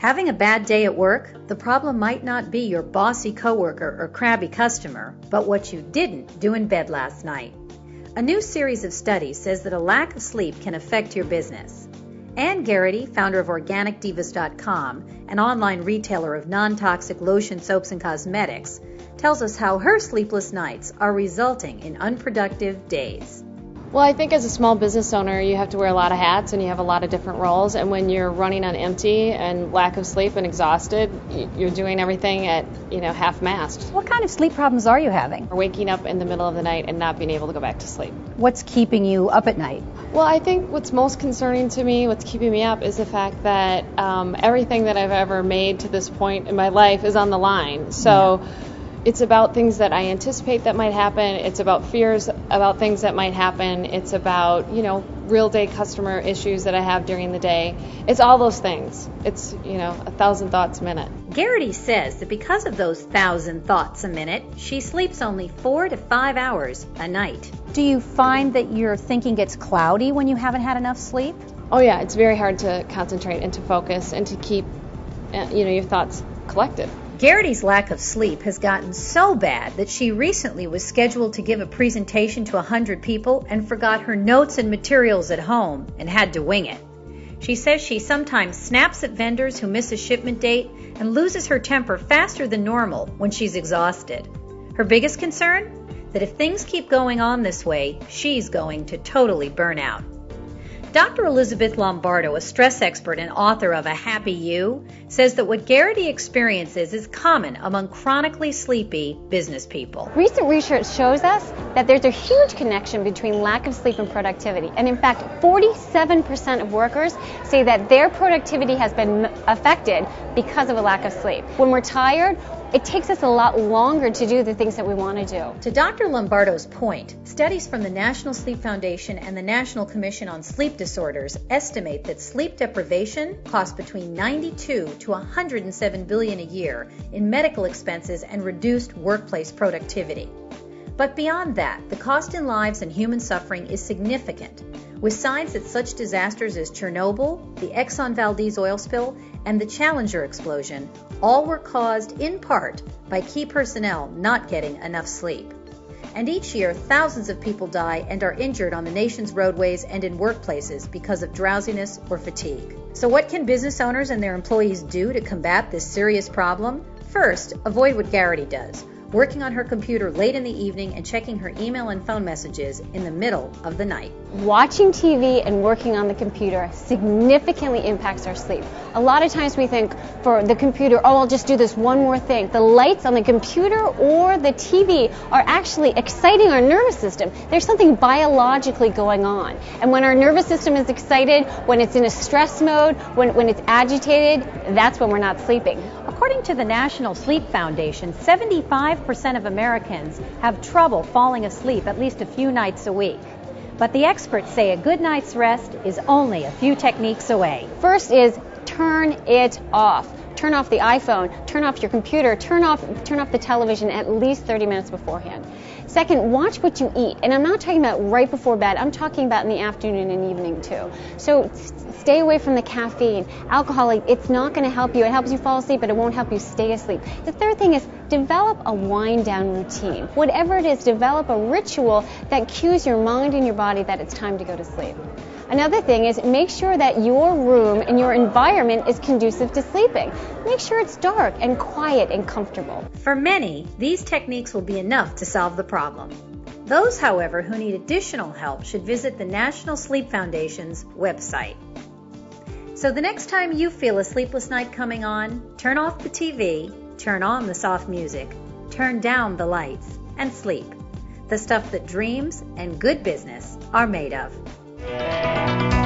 Having a bad day at work? The problem might not be your bossy coworker or crabby customer, but what you didn't do in bed last night. A new series of studies says that a lack of sleep can affect your business. Ann Garrity, founder of OrganicDivas.com, an online retailer of non toxic lotion, soaps, and cosmetics, tells us how her sleepless nights are resulting in unproductive days. Well, I think as a small business owner, you have to wear a lot of hats and you have a lot of different roles. And when you're running on empty and lack of sleep and exhausted, you're doing everything at you know half mast. What kind of sleep problems are you having? Waking up in the middle of the night and not being able to go back to sleep. What's keeping you up at night? Well, I think what's most concerning to me, what's keeping me up, is the fact that um, everything that I've ever made to this point in my life is on the line. So. Yeah it's about things that I anticipate that might happen. It's about fears about things that might happen. It's about, you know, real day customer issues that I have during the day. It's all those things. It's, you know, a thousand thoughts a minute. Garrity says that because of those thousand thoughts a minute, she sleeps only four to five hours a night. Do you find that your thinking gets cloudy when you haven't had enough sleep? Oh, yeah. It's very hard to concentrate and to focus and to keep, uh, you know, your thoughts collected. Garrity's lack of sleep has gotten so bad that she recently was scheduled to give a presentation to 100 people and forgot her notes and materials at home and had to wing it. She says she sometimes snaps at vendors who miss a shipment date and loses her temper faster than normal when she's exhausted. Her biggest concern? That if things keep going on this way, she's going to totally burn out. Dr. Elizabeth Lombardo, a stress expert and author of A Happy You, says that what Garrity experiences is common among chronically sleepy business people. Recent research shows us that there's a huge connection between lack of sleep and productivity. And in fact, 47% of workers say that their productivity has been affected because of a lack of sleep. When we're tired, it takes us a lot longer to do the things that we want to do. To Dr. Lombardo's point, studies from the National Sleep Foundation and the National Commission on Sleep Disorders estimate that sleep deprivation costs between 92 to 107 billion a year in medical expenses and reduced workplace productivity. But beyond that, the cost in lives and human suffering is significant, with signs that such disasters as Chernobyl, the Exxon Valdez oil spill, and the Challenger explosion all were caused in part by key personnel not getting enough sleep. And each year, thousands of people die and are injured on the nation's roadways and in workplaces because of drowsiness or fatigue. So, what can business owners and their employees do to combat this serious problem? First, avoid what Garrity does working on her computer late in the evening and checking her email and phone messages in the middle of the night. Watching TV and working on the computer significantly impacts our sleep. A lot of times we think for the computer, oh, I'll just do this one more thing. The lights on the computer or the TV are actually exciting our nervous system. There's something biologically going on. And when our nervous system is excited, when it's in a stress mode, when, when it's agitated, that's when we're not sleeping. According to the National Sleep Foundation, 75% of Americans have trouble falling asleep at least a few nights a week. But the experts say a good night's rest is only a few techniques away. First is turn it off. Turn off the iPhone, turn off your computer, turn off turn off the television at least 30 minutes beforehand. Second, watch what you eat. And I'm not talking about right before bed. I'm talking about in the afternoon and evening too. So stay away from the caffeine. Alcohol, it's not going to help you. It helps you fall asleep, but it won't help you stay asleep. The third thing is develop a wind down routine. Whatever it is, develop a ritual that cues your mind and your body that it's time to go to sleep. Another thing is make sure that your room and your environment is conducive to sleeping. Make sure it's dark and quiet and comfortable. For many, these techniques will be enough to solve the problem. Those, however, who need additional help should visit the National Sleep Foundation's website. So the next time you feel a sleepless night coming on, turn off the TV, turn on the soft music, turn down the lights, and sleep. The stuff that dreams and good business are made of. Música